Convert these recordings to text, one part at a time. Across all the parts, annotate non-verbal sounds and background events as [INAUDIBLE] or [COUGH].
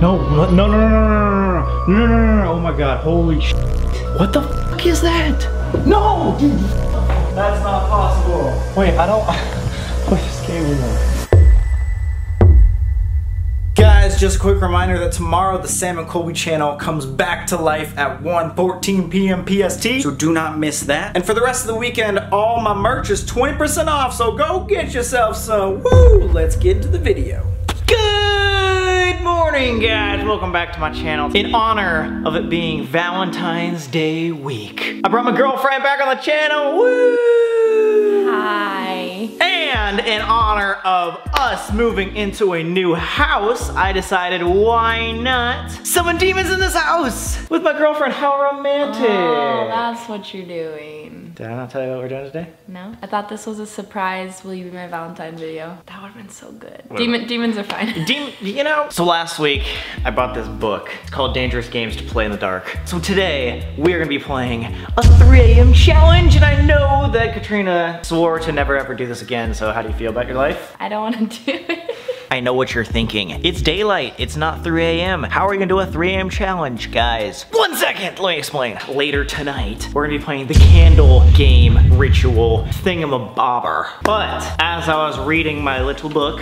No, no, no, no, no, no, no, no, no, no, no, oh my god, holy sh. What the fuck is that? No! That's not possible. Wait, I don't, what just came in? Guys, just a quick reminder that tomorrow the Sam and Colby channel comes back to life at 1:14 p.m. PST, so do not miss that. And for the rest of the weekend, all my merch is 20% off, so go get yourself some. Woo! Let's get into the video. Good morning, guys. Welcome back to my channel. In honor of it being Valentine's Day week, I brought my girlfriend back on the channel. Woo! Hi. And in honor of us moving into a new house, I decided why not summon demons in this house with my girlfriend. How romantic. Oh, that's what you're doing. Did I not tell you what we're doing today? No? I thought this was a surprise will you be my Valentine video. That would have been so good. Demon, demons are fine. Demon, [LAUGHS] you know? So last week, I bought this book. It's called Dangerous Games to Play in the Dark. So today, we're gonna be playing a 3 a.m. challenge, and I know that Katrina swore to never ever do this again, so how do you feel about your life? I don't want to [LAUGHS] do it. I know what you're thinking. It's daylight, it's not 3 a.m. How are we gonna do a 3 a.m. challenge, guys? One second, let me explain. Later tonight, we're gonna be playing the candle game ritual thingamabobber. But as I was reading my little book,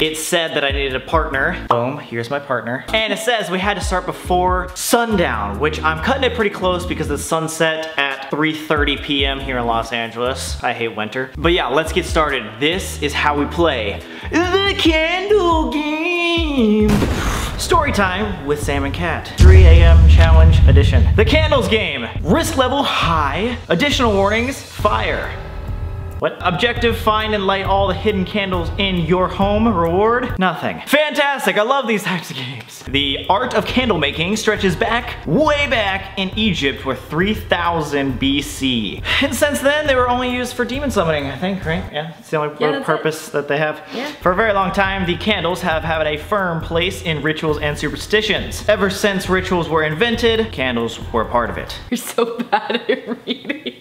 it said that I needed a partner. Boom, here's my partner. And it says we had to start before sundown, which I'm cutting it pretty close because the sunset at 3.30 p.m. here in Los Angeles. I hate winter. But yeah, let's get started. This is how we play the candle game. Story time with Sam and Kat. 3 a.m. challenge edition. The candles game. Risk level high. Additional warnings, fire. What? Objective, find and light all the hidden candles in your home. Reward? Nothing. Fantastic, I love these [LAUGHS] types of games. The art of candle making stretches back, way back in Egypt where 3000 BC. And since then, they were only used for demon summoning, I think, right? Yeah, it's the only Yeah, purpose that they have. Yeah. For a very long time, the candles have had a firm place in rituals and superstitions. Ever since rituals were invented, candles were a part of it. You're so [LAUGHS] bad at reading.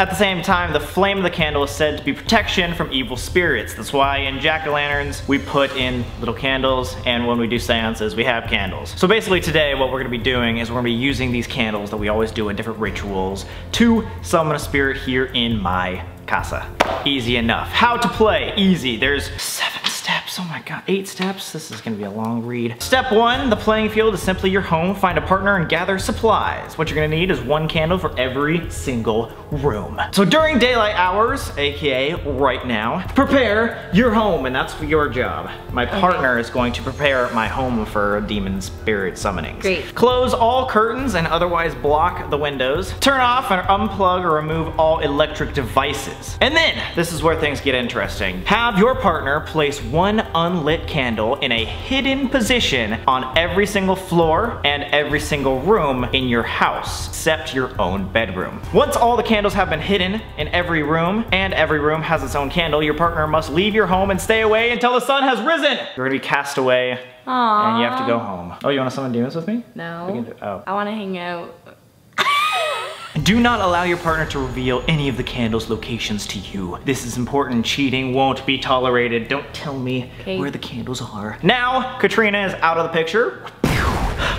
At the same time, the flame of the candle is said to be protection from evil spirits. That's why in jack-o'-lanterns, we put in little candles, and when we do seances, we have candles. So basically today, what we're gonna be doing is we're gonna be using these candles that we always do in different rituals to summon a spirit here in my casa. Easy enough. How to play, easy. There's seven steps, oh my god, eight steps. This is gonna be a long read. Step one, the playing field is simply your home. Find a partner and gather supplies. What you're gonna need is one candle for every single room. So during daylight hours, AKA right now, prepare your home, and that's your job. My partner is going to prepare my home for demon spirit summonings. Great. Close all curtains and otherwise block the windows. Turn off and unplug or remove all electric devices. And then, this is where things get interesting. Have your partner place one unlit candle in a hidden position on every single floor and every single room in your house, except your own bedroom. Once all the candles have been hidden in every room, and every room has its own candle, your partner must leave your home and stay away until the sun has risen. You're gonna be cast away Aww. and you have to go home. Oh, you wanna summon demons with me? No. do- oh. I want to hang out. Do not allow your partner to reveal any of the candle's locations to you. This is important. Cheating won't be tolerated. Don't tell me Okay. where the candles are. Now, Katrina is out of the picture.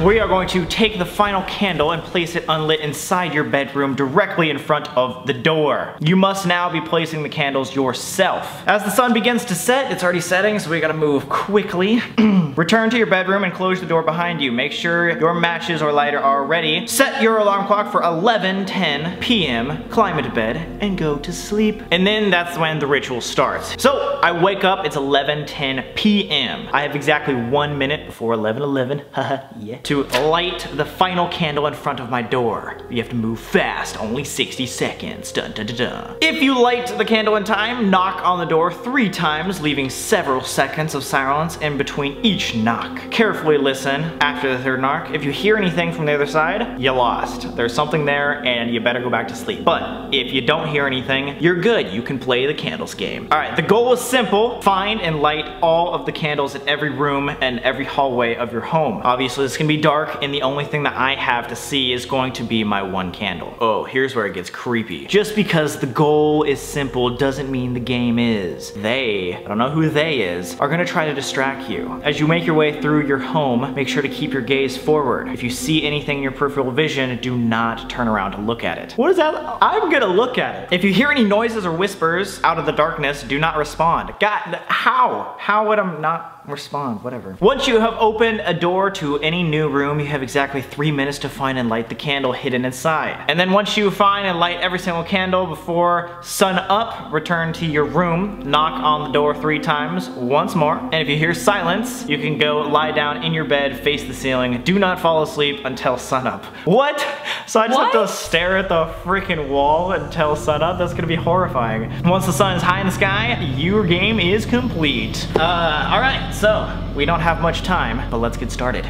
We are going to take the final candle and place it unlit inside your bedroom directly in front of the door. You must now be placing the candles yourself. As the sun begins to set, it's already setting, so we gotta move quickly. [CLEARS THROAT] Return to your bedroom and close the door behind you. Make sure your matches or lighter are ready. Set your alarm clock for 11:10 p.m. Climb into bed and go to sleep. And then that's when the ritual starts. So I wake up, it's 11:10 p.m. I have exactly one minute before 11:11, [LAUGHS] haha, yeah, to light the final candle in front of my door. You have to move fast, only 60 seconds. Dun dun dun. If you light the candle in time, knock on the door three times, leaving several seconds of silence in between each knock. Carefully listen after the third knock. If you hear anything from the other side, you lost. There's something there and you better go back to sleep. But if you don't hear anything, you're good. You can play the candles game. All right, the goal is simple. Find and light all of the candles in every room and every hallway of your home. Obviously, this be be dark and the only thing that I have to see is going to be my one candle. Oh, here's where it gets creepy. Just because the goal is simple doesn't mean the game is. They, I don't know who they is, are gonna try to distract you. As you make your way through your home, make sure to keep your gaze forward. If you see anything in your peripheral vision, do not turn around to look at it. What is that? I'm gonna look at it. If you hear any noises or whispers out of the darkness, do not respond. God, how? How would I not respond, whatever. Once you have opened a door to any new room, you have exactly three minutes to find and light the candle hidden inside. And then once you find and light every single candle before sun up, return to your room, knock on the door three times, once more. And if you hear silence, you can go lie down in your bed, face the ceiling. Do not fall asleep until sun up. What? So I just what? have to stare at the freaking wall until sun up? That's gonna be horrifying. Once the sun is high in the sky, your game is complete. Uh, all right. So, we don't have much time, but let's get started.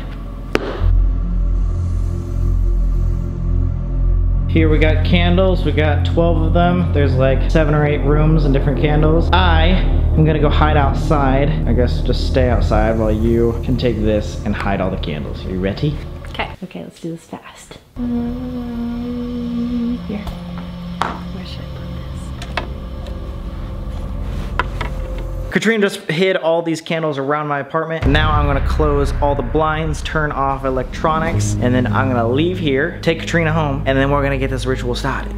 Here we got candles, we got 12 of them. There's like seven or eight rooms and different candles. I am gonna go hide outside. I guess just stay outside while you can take this and hide all the candles. Are you ready? Okay. Okay, let's do this fast. Um, here. Where should I Katrina just hid all these candles around my apartment. Now I'm gonna close all the blinds, turn off electronics, and then I'm gonna leave here, take Katrina home, and then we're gonna get this ritual started.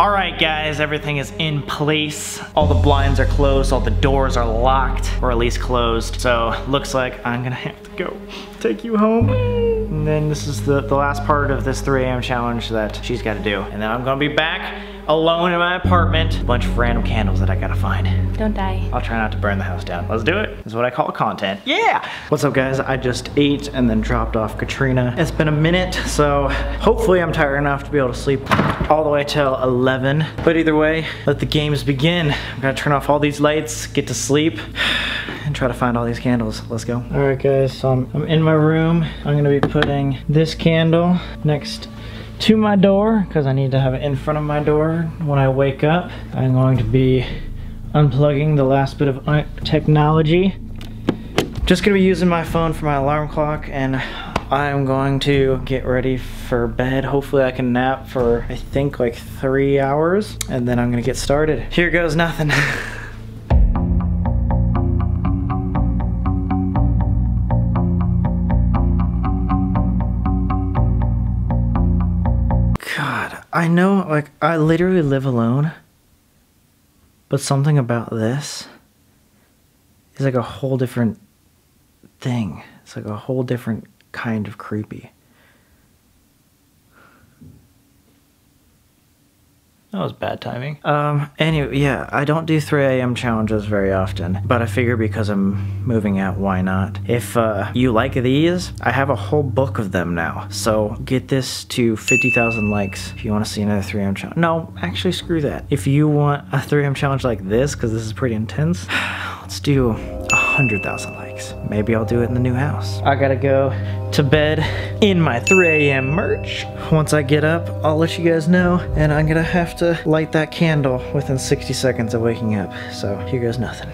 All right, guys, everything is in place. All the blinds are closed, all the doors are locked, or at least closed. So looks like I'm gonna have to go take you home. And then this is the, the last part of this 3 a.m. challenge that she's gotta do. And then I'm gonna be back alone in my apartment. A bunch of random candles that I gotta find. Don't die. I'll try not to burn the house down. Let's do it. This is what I call content. Yeah! What's up guys? I just ate and then dropped off Katrina. It's been a minute, so hopefully I'm tired enough to be able to sleep all the way till 11. But either way, let the games begin. I'm gonna turn off all these lights, get to sleep and try to find all these candles. Let's go. All right guys, so I'm, I'm in my room. I'm gonna be putting this candle next to my door because I need to have it in front of my door when I wake up. I'm going to be unplugging the last bit of uh, technology. Just gonna be using my phone for my alarm clock and I'm going to get ready for bed. Hopefully I can nap for, I think like three hours and then I'm gonna get started. Here goes nothing. [LAUGHS] I know, like, I literally live alone, but something about this is like a whole different thing. It's like a whole different kind of creepy. That was bad timing. Um, anyway, yeah, I don't do 3 a.m. challenges very often, but I figure because I'm moving out, why not? If uh, you like these, I have a whole book of them now. So get this to 50,000 likes if you want to see another 3 a.m. challenge. No, actually screw that. If you want a 3 a.m. challenge like this, because this is pretty intense, [SIGHS] let's do 100,000 likes. Maybe I'll do it in the new house. I gotta go to bed in my 3 a.m. merch. Once I get up, I'll let you guys know, and I'm gonna have to light that candle within 60 seconds of waking up. So here goes nothing.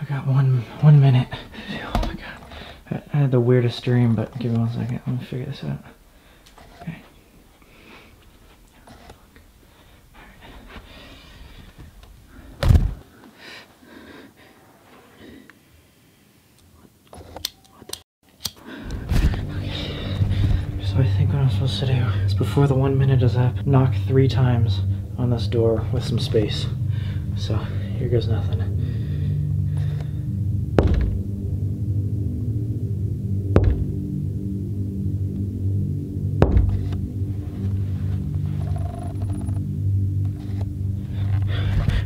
I got one one minute. Oh my god. I had the weirdest dream, but give me one second. Let me figure this out. supposed to do is before the one minute is up, knock three times on this door with some space. So here goes nothing.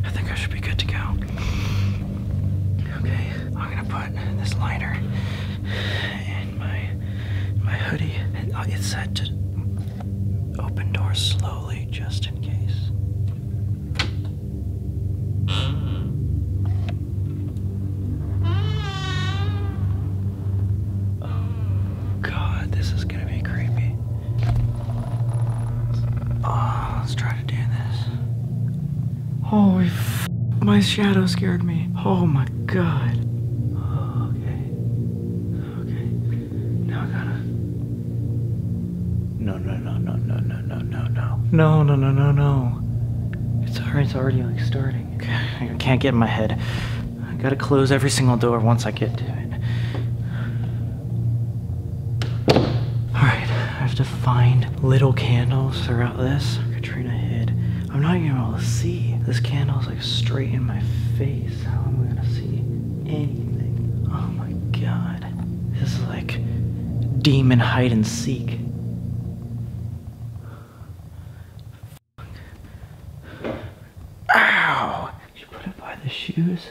I think I should be good to go. Okay, I'm gonna put this lighter in my my hoodie. Uh, it's set to more slowly just in case. Oh, god, this is gonna be creepy. Ah, let's try to do this. Holy f my shadow scared me. Oh my god. No. No, no, no, no. It's already, it's already like starting. I can't get in my head. I gotta close every single door once I get to it. Alright, I have to find little candles throughout this. Katrina hid. I'm not even able to see. This candle's like straight in my face. How am I gonna see anything? Oh my god. This is like demon hide and seek. use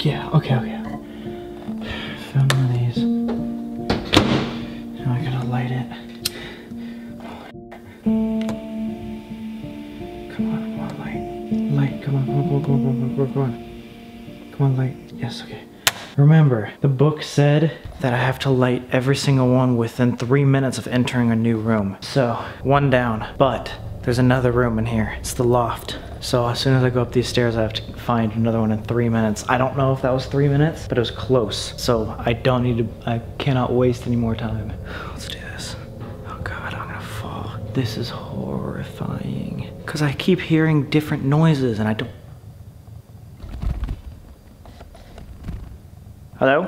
Yeah, okay, okay. Found one of these. Now I gotta light it. Come on, come on, light. Light, come on, come on, come on, come on, come on, come on, come on. Come on, light. Yes, okay. Remember, the book said that I have to light every single one within three minutes of entering a new room. So, one down. But there's another room in here. It's the loft. So as soon as I go up these stairs, I have to find another one in three minutes. I don't know if that was three minutes, but it was close. So I don't need to, I cannot waste any more time. Let's do this. Oh God, I'm gonna fall. This is horrifying. Cause I keep hearing different noises and I don't. Hello?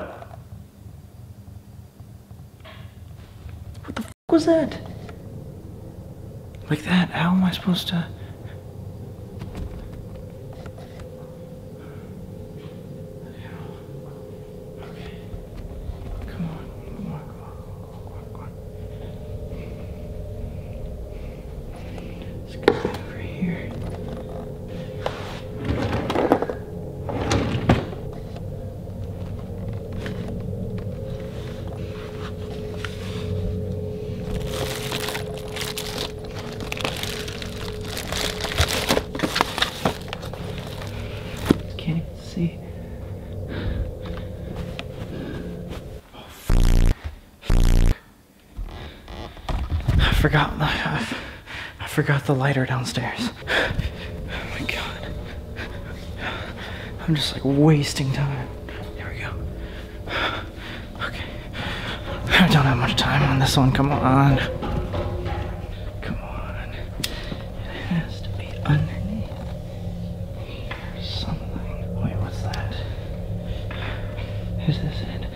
What the was that? Like that? How am I supposed to? Okay. Come on, come on, come on, come on, come on. Let's go over here. Can't even see. I forgot. I, I forgot the lighter downstairs. Oh my god. I'm just like wasting time. Here we go. Okay. I don't have much time on this one. Come on. Come on. It has to be underneath. Here's something. Wait, what's that? Is this it?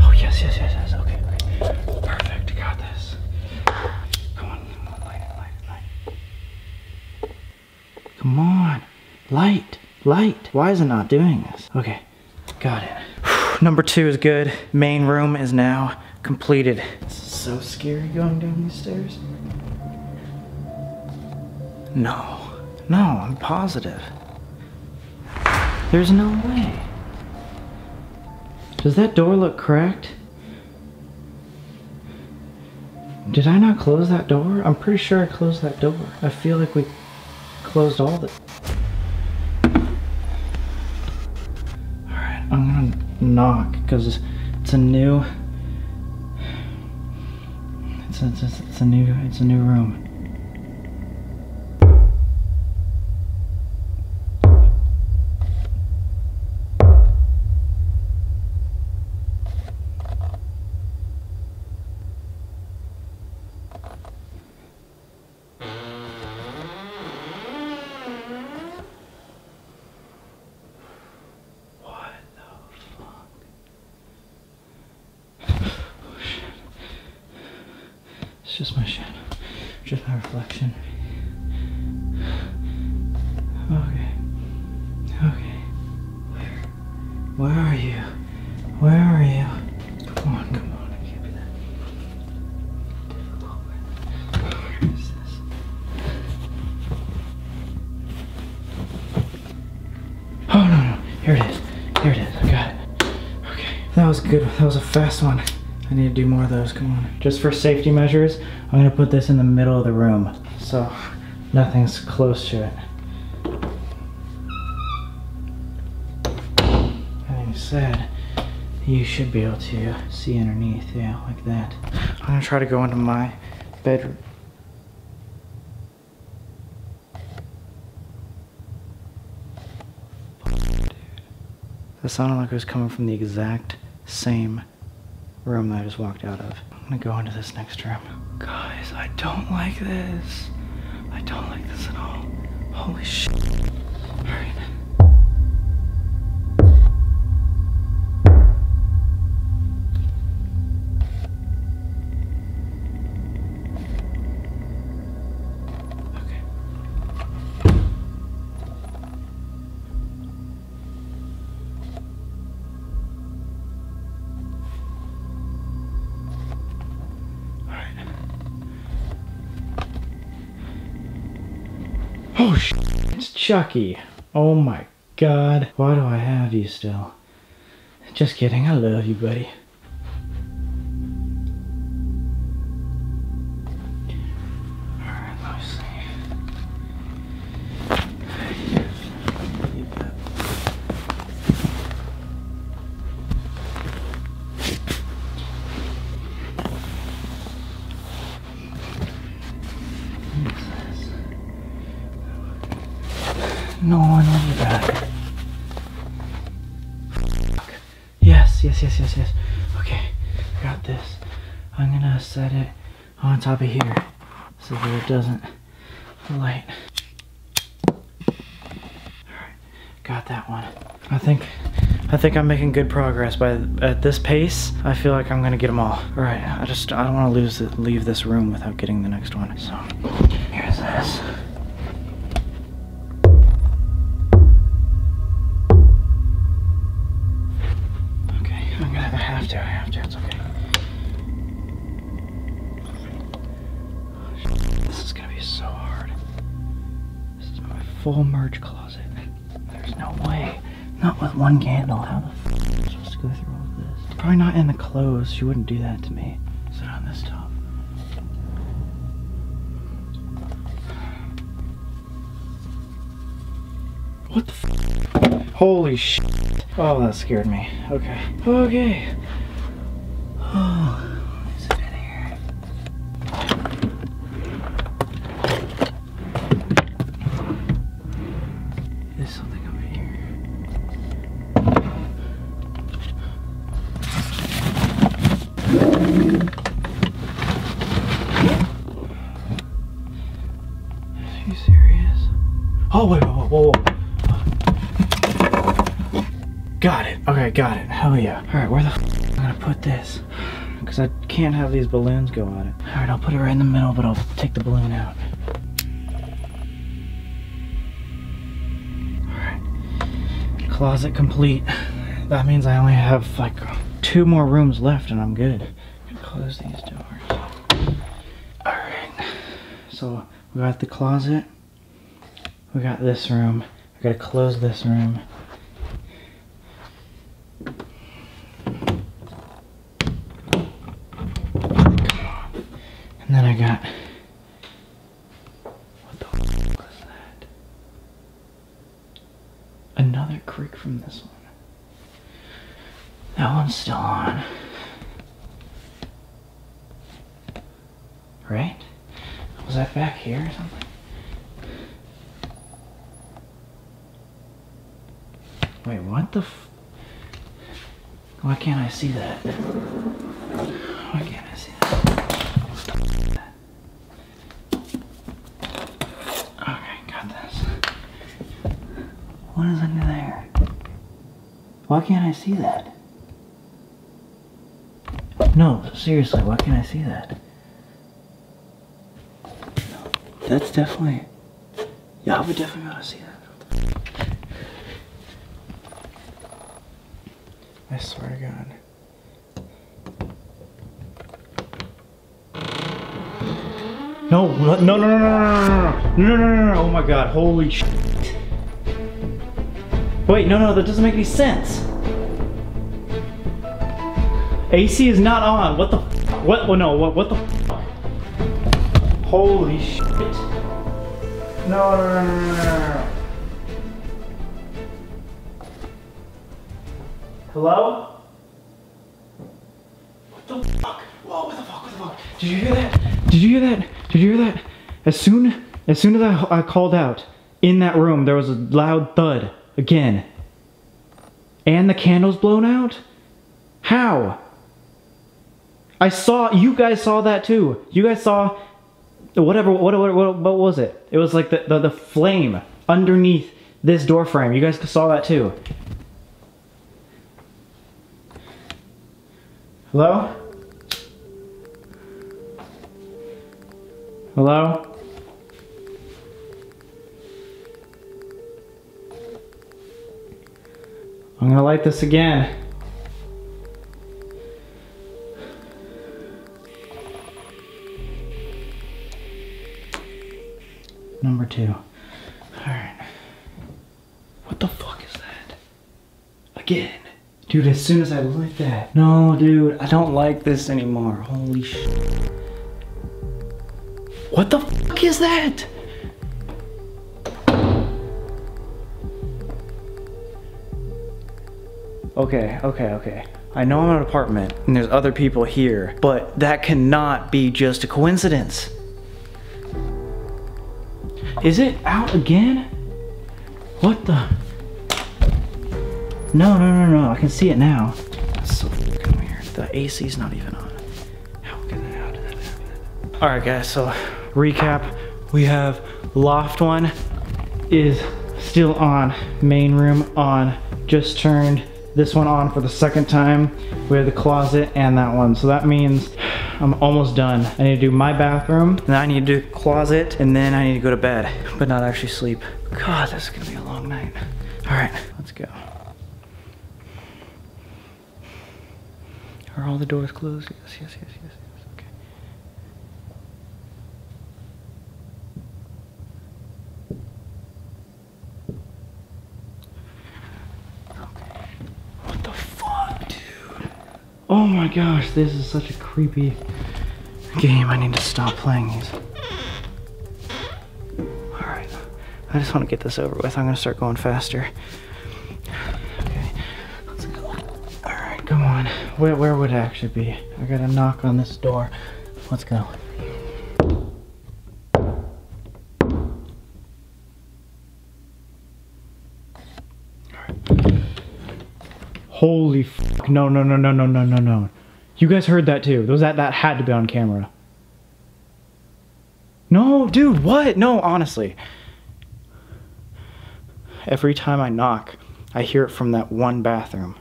Oh, yes, yes, yes, yes. Okay, okay. Perfect. Got this. Come on, come on, light it, light it, light it. Come on. Light. Why is it not doing this? Okay, got it. [SIGHS] Number two is good. Main room is now completed. It's so scary going down these stairs. No, no, I'm positive. There's no way. Does that door look cracked? Did I not close that door? I'm pretty sure I closed that door. I feel like we closed all the. Alright, I'm gonna knock because it's a new. It's a, it's, a, new it's a new room. It's just my shadow. Just my reflection. Okay. Okay. Where, where are you? Where are you? Come on, come on. I can't be that. difficult. Where is this? Oh no no! Here it is. Here it is. I got it. Okay. That was good. That was a fast one. I need to do more of those. Come on. Just for safety measures, I'm gonna put this in the middle of the room, so nothing's close to it. Having said, you should be able to see underneath. Yeah, like that. I'm gonna try to go into my bedroom. That sounded like it was coming from the exact same room that I just walked out of. I'm gonna go into this next room. Guys, I don't like this. I don't like this at all. Holy shit. Alright. Okay. Chucky. Oh my god. Why do I have you still? Just kidding. I love you, buddy. Yes, yes, yes. Okay, got this. I'm gonna set it on top of here so that it doesn't light. Alright, got that one. I think I think I'm making good progress, but at this pace, I feel like I'm gonna get them all. All right, I just I don't want to lose leave this room without getting the next one. So here's this. Full merch closet. There's no way. Not with one candle. How the f am I supposed to go through all this? Probably not in the clothes. She wouldn't do that to me. Is it on this top? What the f? Holy shit. Oh, that scared me. Okay. Okay. Can't have these balloons go on it. All right, I'll put it right in the middle, but I'll take the balloon out. All right. Closet complete. That means I only have like two more rooms left and I'm good. I'm close these doors. All right. So we got the closet. We got this room. I gotta close this room. And then I got. What the f- was that? Another creak from this one. That one's still on. Right? Was that back here or something? Wait, what the f- Why can't I see that? Why can't I see that? Okay, got this. What is under there? Why can't I see that? No, seriously, why can't I see that? that's definitely, yeah, I would definitely want to see that. I swear to God. No, no, no, no, no, no, no, no, no, no, no, no, oh my God, holy sh. Wait, no, no, that doesn't make any sense. AC is not on. What the? F- what? Oh no. What? What the? F- Holy shit! No, no, no, no, no, no, no. Hello? What the fuck? Whoa! What the fuck? What the fuck? Did you hear that? Did you hear that? Did you hear that? As soon as soon as I, I called out in that room, there was a loud thud again. And the candles blown out? How? I saw you guys saw that too. You guys saw whatever what what what, what was it? It was like the, the the flame underneath this door frame. You guys saw that too. Hello? Hello? I'm gonna light this again. Number two. Alright. What the fuck is that? Again. Dude, as soon as I lit that. No, dude, I don't like this anymore. Holy shit. What the fuck is that? Okay, okay, okay. I know I'm in an apartment and there's other people here, but that cannot be just a coincidence. Is it out again? What the? No, no, no, no. I can see it now. That's so weird. The AC's not even on. How can how did that happen? All right, guys. So recap: we have loft one is still on, main room on. Just turned this one on for the second time. We have the closet and that one. So that means I'm almost done. I need to do my bathroom, and I need to do closet, and then I need to go to bed, but not actually sleep. God, this is gonna be a long night. All right, let's go. Are all the doors closed? Yes, yes, yes, yes, yes. Okay. Okay. What the fuck, dude? Oh my gosh, this is such a creepy game. I need to stop playing these. Alright. I just want to get this over with. I'm going to start going faster. Okay. Let's go. Alright, come on. Where, where would it actually be? I gotta knock on this door. Let's go. Holy fuck. No, no, no, no, no, no, no, no. You guys heard that too. Those that that had to be on camera. No, dude, what? No, honestly. Every time I knock, I hear it from that one bathroom.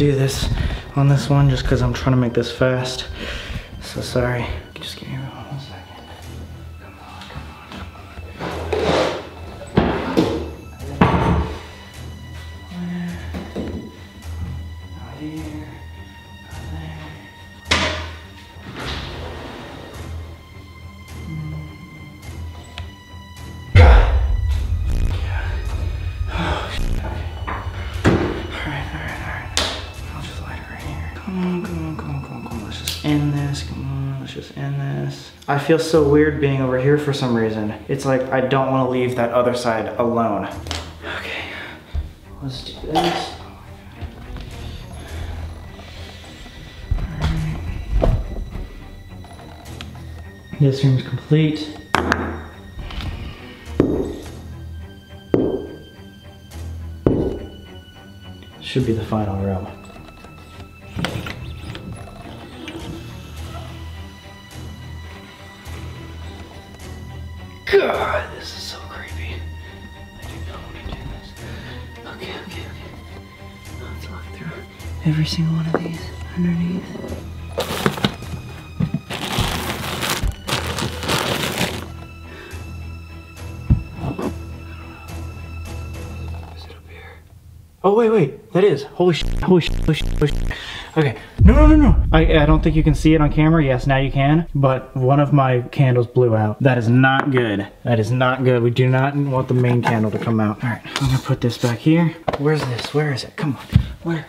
Do this on this one just because I'm trying to make this fast. So sorry. This. I feel so weird being over here for some reason. It's like I don't want to leave that other side alone. Okay. Let's do this. This room's complete. Should be the final room. Every single one of these underneath. Oh wait, wait, that is. Holy shit, holy shit, holy shit, holy shit. Okay, no, no, no, no. I, I don't think you can see it on camera. Yes, now you can. But one of my candles blew out. That is not good. That is not good. We do not want the main candle to come out. All right, I'm gonna put this back here. Where's this? Where is it? Come on. Where?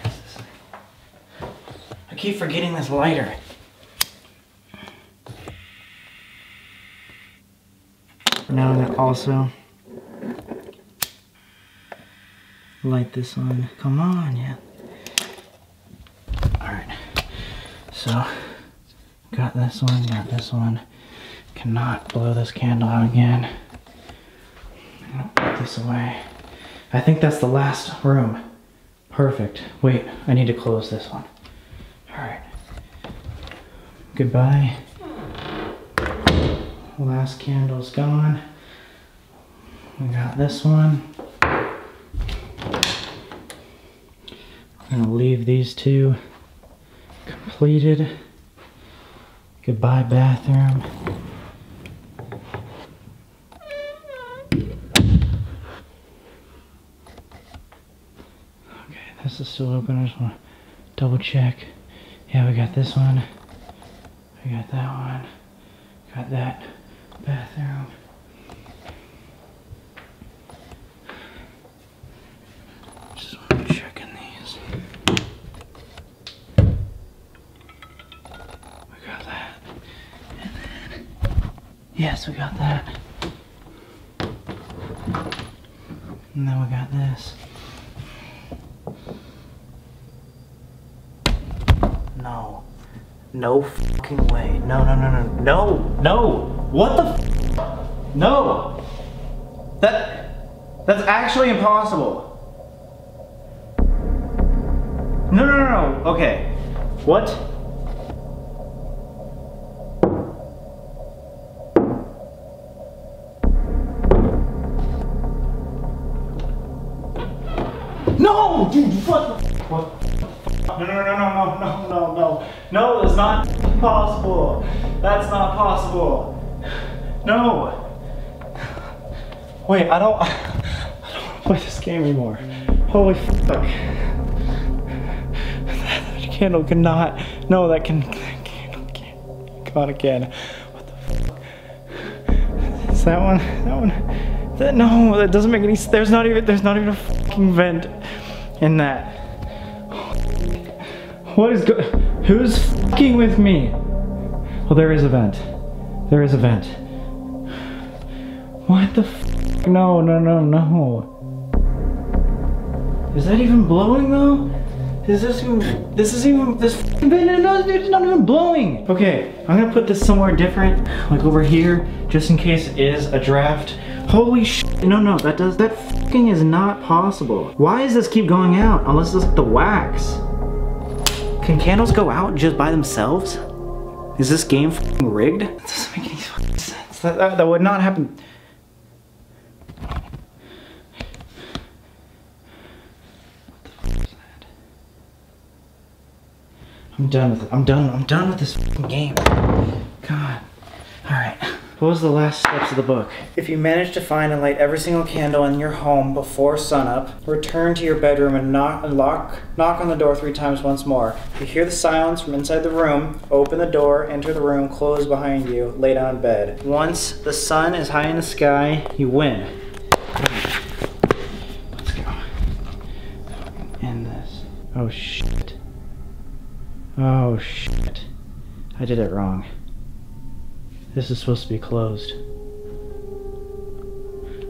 I keep forgetting this lighter. Now I'm gonna also light this on. Come on, yeah. Alright. So, got this one, got this one. Cannot blow this candle out again. Put this away. I think that's the last room. Perfect. Wait, I need to close this one. Goodbye. Last candle's gone. We got this one. I'm gonna leave these two completed. Goodbye bathroom. Okay, this is still open. I just wanna double check. Yeah, we got this one. We got that one. Got that bathroom. Just these. We got that. Yes, we got that. And then we got this. No. No fucking way. No, no, no, no. No, no. What the f- No. That, that's actually impossible. No, no, no, no. Okay. What? Not possible. That's not possible. No. Wait, I don't, [LAUGHS] I don't want to play this game anymore. Holy fuck. That candle cannot, no, that can, candle can't, gone again. What the fuck? Is that one, that one, that, no, that doesn't make any, s- there's not even, there's not even a fucking vent in that. What is good? Who's fucking with me? Well, there is a vent. There is a vent. What the f? No, no, no, no. Is that even blowing though? Is this even, this is even, this vent, no, it's not even blowing. Okay, I'm gonna put this somewhere different, like over here, just in case it is a draft. Holy sh! No, no, that does, that is not possible. Why does this keep going out unless it's the wax? Can candles go out just by themselves? Is this game rigged? That doesn't make any sense. That, that, that would not happen. I'm done with it. I'm done. I'm done with this game. God. What was the last steps of the book? If you manage to find and light every single candle in your home before sunup, return to your bedroom and knock and lock knock on the door three times once more. If you hear the silence from inside the room, open the door, enter the room, close behind you, lay down in bed. Once the sun is high in the sky, you win. Let's go. End this. Oh shit. Oh shit. I did it wrong. This is supposed to be closed.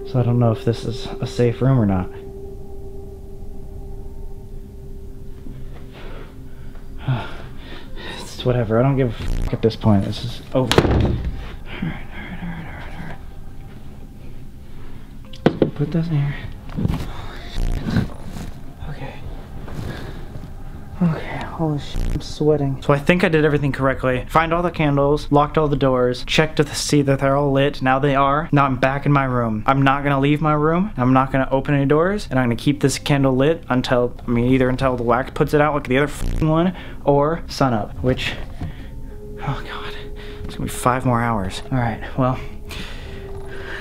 So I don't know if this is a safe room or not. [SIGHS] It's whatever. I don't give a fuck at this point. This is over. Alright, alright, alright, alright, alright. Put this in here. Okay, holy shit, I'm sweating. So I think I did everything correctly. Find all the candles, locked all the doors, checked to see that they're all lit. Now they are. Now I'm back in my room. I'm not gonna leave my room. I'm not gonna open any doors, and I'm gonna keep this candle lit until, I mean, either until the wax puts it out like the other one, or sun up, which, oh god, it's gonna be five more hours. All right, well,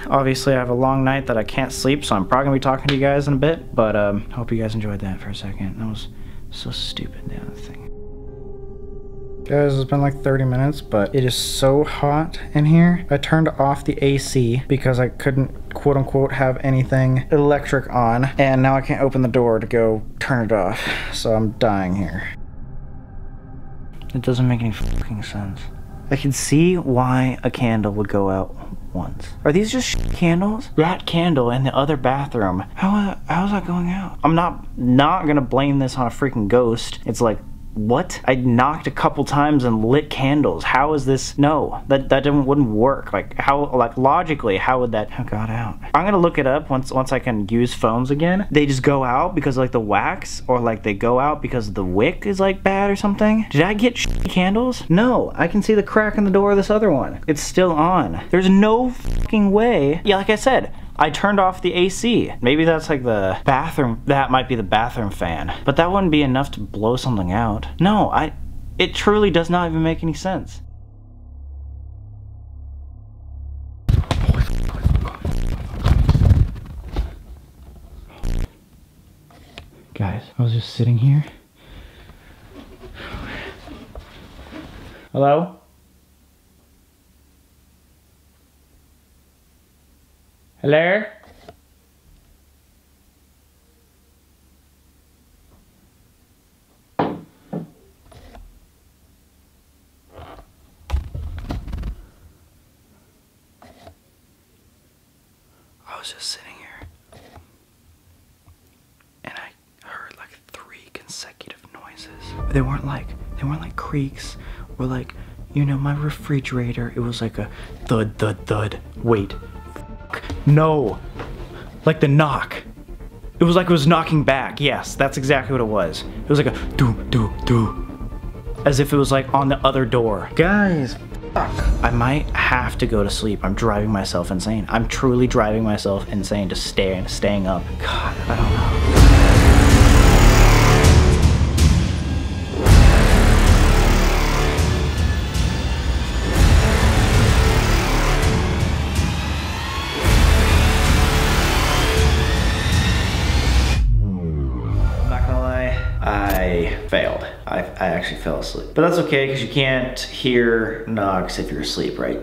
obviously I have a long night that I can't sleep, so I'm probably gonna be talking to you guys in a bit, but um, hope you guys enjoyed that for a second. That was so stupid, the other thing. Guys, it's been like 30 minutes, but it is so hot in here. I turned off the AC because I couldn't quote unquote have anything electric on, and now I can't open the door to go turn it off, so I'm dying here. It doesn't make any fucking sense. I can see why a candle would go out once. Are these just candles? That candle in the other bathroom. How uh, how's that going out? I'm not not gonna blame this on a freaking ghost. It's like what? I knocked a couple times and lit candles. How is this? No, that that didn't, wouldn't work. Like how? Like logically, how would that have got out? I'm gonna look it up once once I can use phones again. They just go out because like the wax, or like they go out because the wick is like bad or something. Did I get candles? No, I can see the crack in the door of this other one. It's still on. There's no fucking way. Yeah, like I said, I turned off the AC. Maybe that's like the bathroom, that might be the bathroom fan. But that wouldn't be enough to blow something out. No, I, it truly does not even make any sense. Guys, I was just sitting here. Hello? Hello? I was just sitting here and I heard like three consecutive noises. They weren't like they weren't like creaks or like you know my refrigerator. It was like a thud thud thud. Wait, no. Like the knock. It was like it was knocking back. Yes, that's exactly what it was. It was like a do do do. As if it was like on the other door. Guys, fuck. I might have to go to sleep. I'm driving myself insane. I'm truly driving myself insane just staying staying up. God, I don't know. Actually fell asleep. But that's okay, because you can't hear knocks if you're asleep, right?